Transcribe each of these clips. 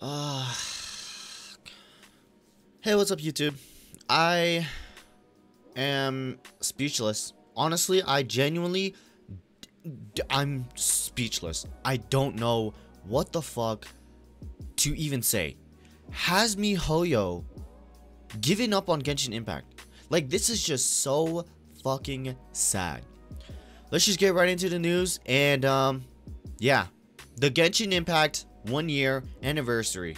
Uh, hey, what's up, YouTube? I am speechless. Honestly, I genuinely, I'm speechless. I don't know what the fuck to even say. Has MiHoYo given up on Genshin Impact? Like, this is just so fucking sad. Let's just get right into the news and, um, yeah. The Genshin Impact one year anniversary.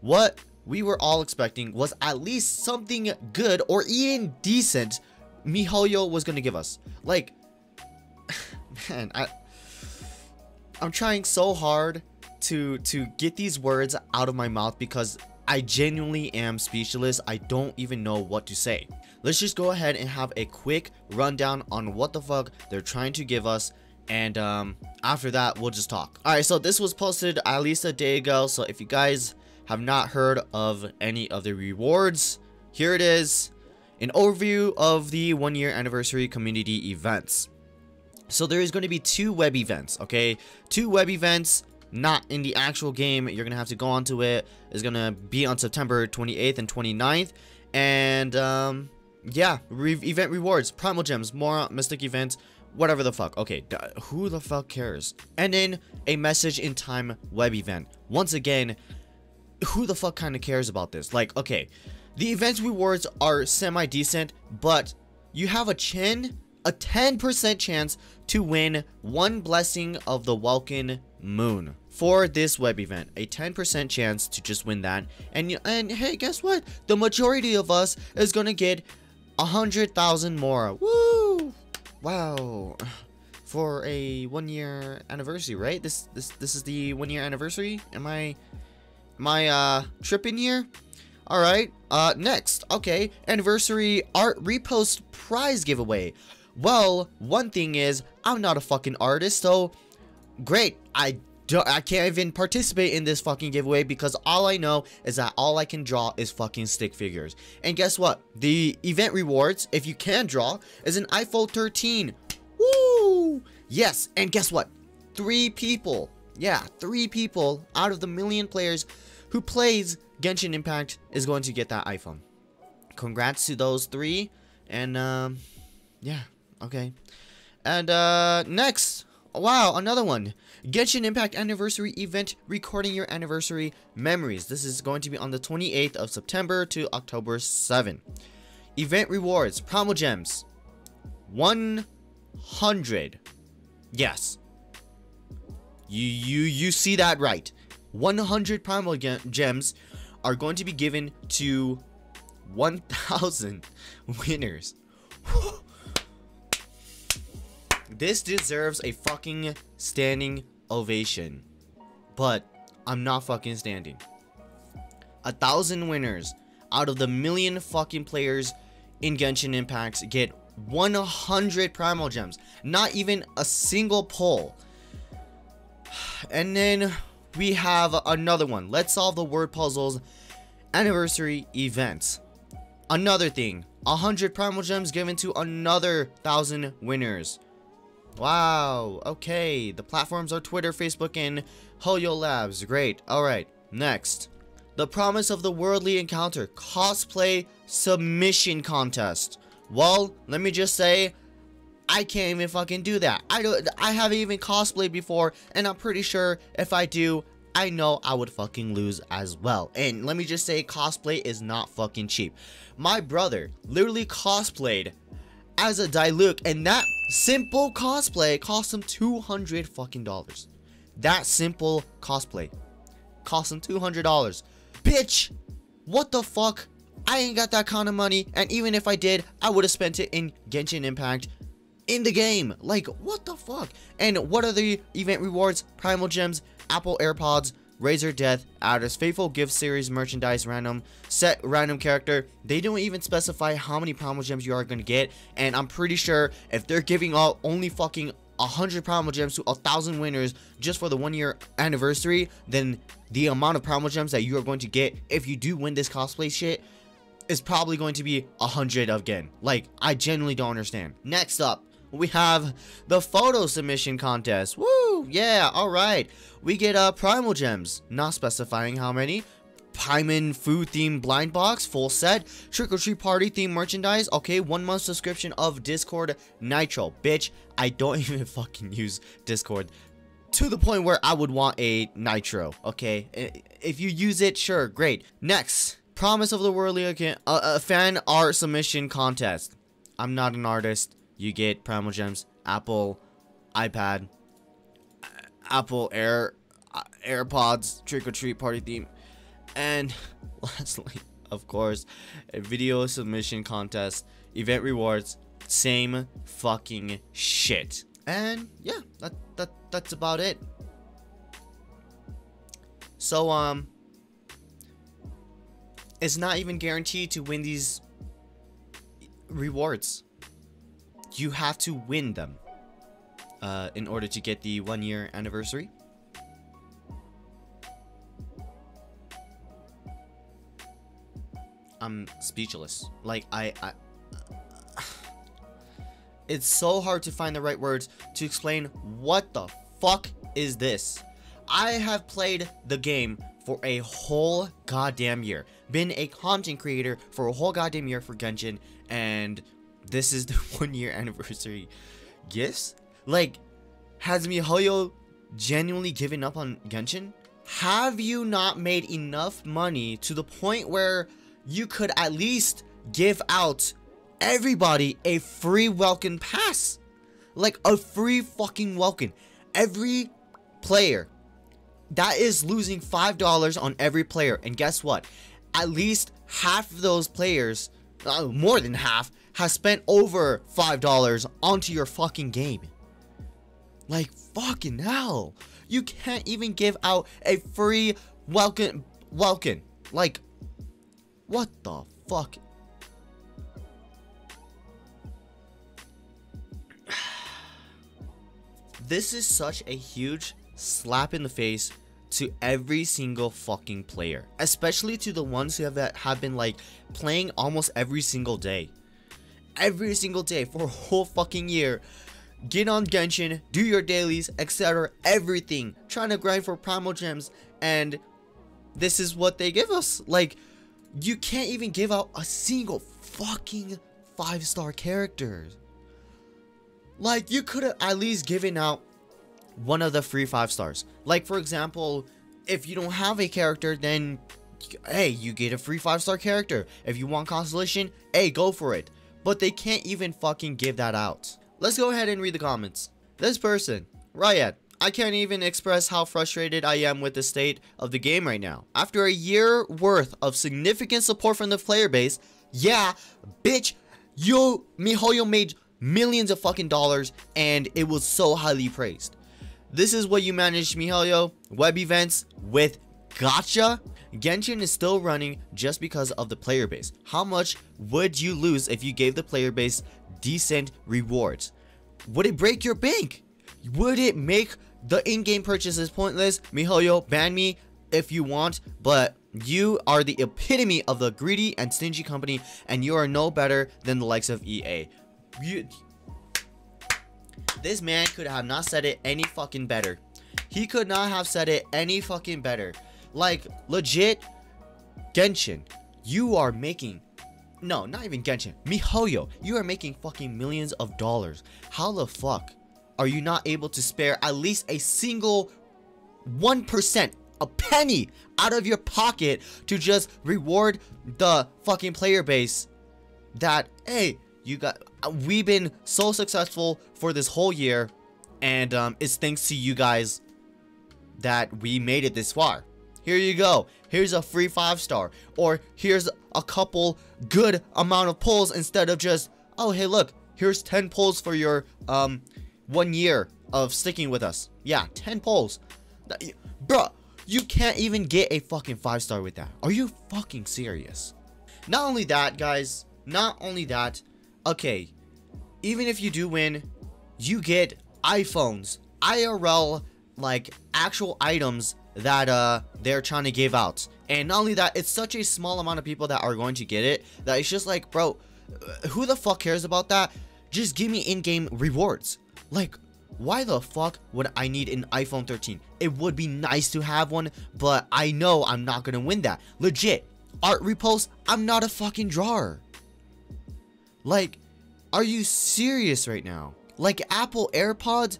What we were all expecting was at least something good or even decent MiHoYo was going to give us. Like, man, I, I'm trying so hard to to get these words out of my mouth because I genuinely am speechless. I don't even know what to say. Let's just go ahead and have a quick rundown on what the fuck they're trying to give us and um, after that we'll just talk. All right so this was posted at least a day ago so if you guys have not heard of any of the rewards here it is. An overview of the one year anniversary community events. So there is going to be two web events okay? Two web events not in the actual game. You're gonna have to go onto it. Is gonna be on september 28th and 29th and um yeah re event rewards primogems more mystic events whatever the fuck. Okay, who the fuck cares? And then a message in time web event. Once again, who the fuck kind of cares about this? Like, okay, the events rewards are semi decent, but you have a chin, a 10% chance to win one blessing of the Welkin Moon for this web event. A 10% chance to just win that. And and hey, guess what? The majority of us is gonna get a hundred thousand Mora. Woo! Wow. For a one year anniversary, right? This this this is the one year anniversary? Am I I uh tripping here? Alright. Uh next. Okay. Anniversary art repost prize giveaway. Well, one thing is, I'm not a fucking artist, so great. I I can't even participate in this fucking giveaway because all I know is that all I can draw is fucking stick figures. And guess what? The event rewards, if you can draw, is an iPhone 13. Woo! Yes, and guess what? Three people, yeah, three people out of the million players who plays Genshin Impact is going to get that iPhone. Congrats to those three. And, um, yeah, okay. And, uh, next, wow, another one. Genshin Impact Anniversary Event Recording Your Anniversary Memories. This is going to be on the 28th of September to October 7. Event Rewards. Primogems. 100. Yes. You, you, you see that right. 100 Primogems are going to be given to 1,000 winners. This deserves a fucking standing ovation. But I'm not fucking standing. A thousand winners out of the million fucking players in Genshin Impact get 100 Primogems. Not even a single pull. And then we have another one. Let's solve the word puzzles anniversary event. Another thing. 100 Primogems given to another 1,000 winners. Wow, okay. The platforms are Twitter, Facebook, and Hoyo Labs. Great. Alright, next. The Promise of the Worldly Encounter Cosplay Submission Contest. Well, let me just say, I can't even fucking do that. I don't I haven't even cosplayed before, and I'm pretty sure if I do, I know I would fucking lose as well. And let me just say, cosplay is not fucking cheap. My brother literally cosplayed as a Diluc, and that simple cosplay cost him 200 fucking dollars. That simple cosplay cost him 200 dollars. Bitch, what the fuck? I ain't got that kind of money, and even if I did, I would have spent it in Genshin Impact in the game. Like, what the fuck? And what are the event rewards? Primogems, Apple AirPods, Razer Death, Adders, Faithful Gift Series merchandise random, set random character. They don't even specify how many Primogems you are going to get. And I'm pretty sure if they're giving out only fucking 100 Primogems to a 1,000 winners just for the one year anniversary, then the amount of Primogems that you are going to get if you do win this cosplay shit is probably going to be 100 again. Like, I genuinely don't understand. Next up, we have the photo submission contest. Woo! Yeah, alright. We get uh, Primogems, not specifying how many. Paimon food themed blind box, full set. Trick or treat party themed merchandise. Okay, one month subscription of Discord Nitro. Bitch, I don't even fucking use Discord to the point where I would want a Nitro. Okay, if you use it, sure, great. Next, Promise of the Worldly a, a fan art submission contest. I'm not an artist. You get Primogems, Apple, iPad, Apple Air, uh, AirPods, Trick or Treat Party Theme, and lastly, of course, a video submission contest, event rewards, same fucking shit. And yeah, that that that's about it. So um it's not even guaranteed to win these rewards. You have to win them uh, in order to get the one year anniversary. I'm speechless. Like I, I it's so hard to find the right words to explain what the fuck is this. I have played the game for a whole goddamn year. Been a content creator for a whole goddamn year for Genshin, and this is the one year anniversary gifts? Like, has MiHoYo genuinely given up on Genshin? Have you not made enough money to the point where you could at least give out everybody a free Welkin pass? Like a free fucking Welkin. Every player that is losing $5 on every player. And guess what? At least half of those players, uh, more than half, has spent over $5 onto your fucking game. Like, fucking hell. You can't even give out a free Welkin. Welkin. Like, what the fuck? This is such a huge slap in the face to every single fucking player, especially to the ones who have that have been like playing almost every single day. Every single day for a whole fucking year. Get on Genshin, do your dailies, etc. Everything. Trying to grind for primogems and this is what they give us. Like you can't even give out a single fucking five star character. Like you could have at least given out one of the free five stars. Like for example, if you don't have a character, then hey, you get a free five star character. If you want constellation, hey, go for it. But they can't even fucking give that out. Let's go ahead and read the comments. This person, Riot, I can't even express how frustrated I am with the state of the game right now. After a year worth of significant support from the player base, yeah, bitch, you, MiHoYo made millions of fucking dollars and it was so highly praised. This is what you manage, MiHoYo. Web events with gacha. Genshin is still running just because of the player base. How much would you lose if you gave the player base decent rewards? Would it break your bank? Would it make the in-game purchases pointless? MiHoYo, ban me if you want, but you are the epitome of the greedy and stingy company, and you are no better than the likes of EA. You, this man could have not said it any fucking better. He could not have said it any fucking better. Like, legit, Genshin, you are making... No, not even Genshin. MiHoYo, you are making fucking millions of dollars. How the fuck are you not able to spare at least a single 1%, a penny out of your pocket to just reward the fucking player base that, hey, you got we've been so successful for this whole year and um, it's thanks to you guys that we made it this far here you go. Here's a free five star or here's a couple good amount of pulls instead of just oh hey look here's 10 pulls for your um one year of sticking with us. Yeah 10 pulls bro you can't even get a fucking five star with that. Are you fucking serious? Not only that guys not only that okay, even if you do win, you get iPhones, IRL, like actual items that uh they're trying to give out. And not only that, it's such a small amount of people that are going to get it that it's just like, bro, who the fuck cares about that? Just give me in-game rewards. Like, why the fuck would I need an iPhone 13? It would be nice to have one, but I know I'm not gonna win that. Legit, art repost, I'm not a fucking drawer. Like, are you serious right now? Like Apple AirPods,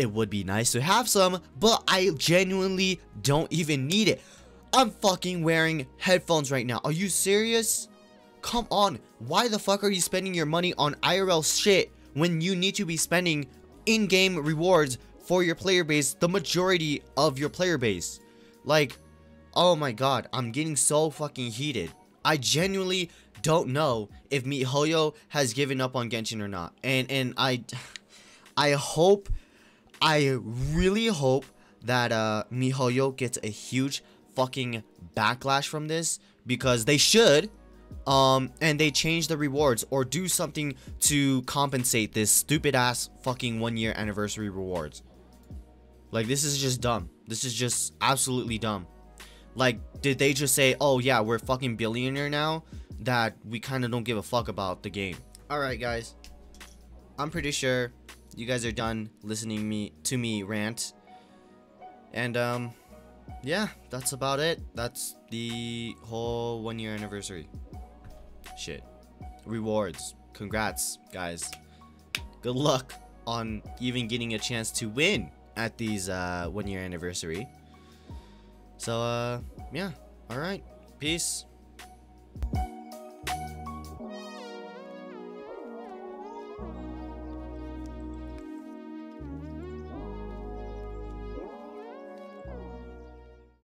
it would be nice to have some, but I genuinely don't even need it. I'm fucking wearing headphones right now. Are you serious? Come on, why the fuck are you spending your money on IRL shit when you need to be spending in-game rewards for your player base, the majority of your player base? Like, oh my god, I'm getting so fucking heated. I genuinely don't know if MiHoYo has given up on Genshin or not. And and I I hope I really hope that uh MiHoYo gets a huge fucking backlash from this because they should um and they change the rewards or do something to compensate this stupid ass fucking one year anniversary rewards. Like this is just dumb. This is just absolutely dumb. Like did they just say oh yeah we're fucking billionaire now that we kind of don't give a fuck about the game? All right guys. I'm pretty sure you guys are done listening me to me rant. And um yeah that's about it. That's the whole one year anniversary shit. Rewards. Congrats guys. Good luck on even getting a chance to win at these uh one year anniversary. So uh yeah. All right. Peace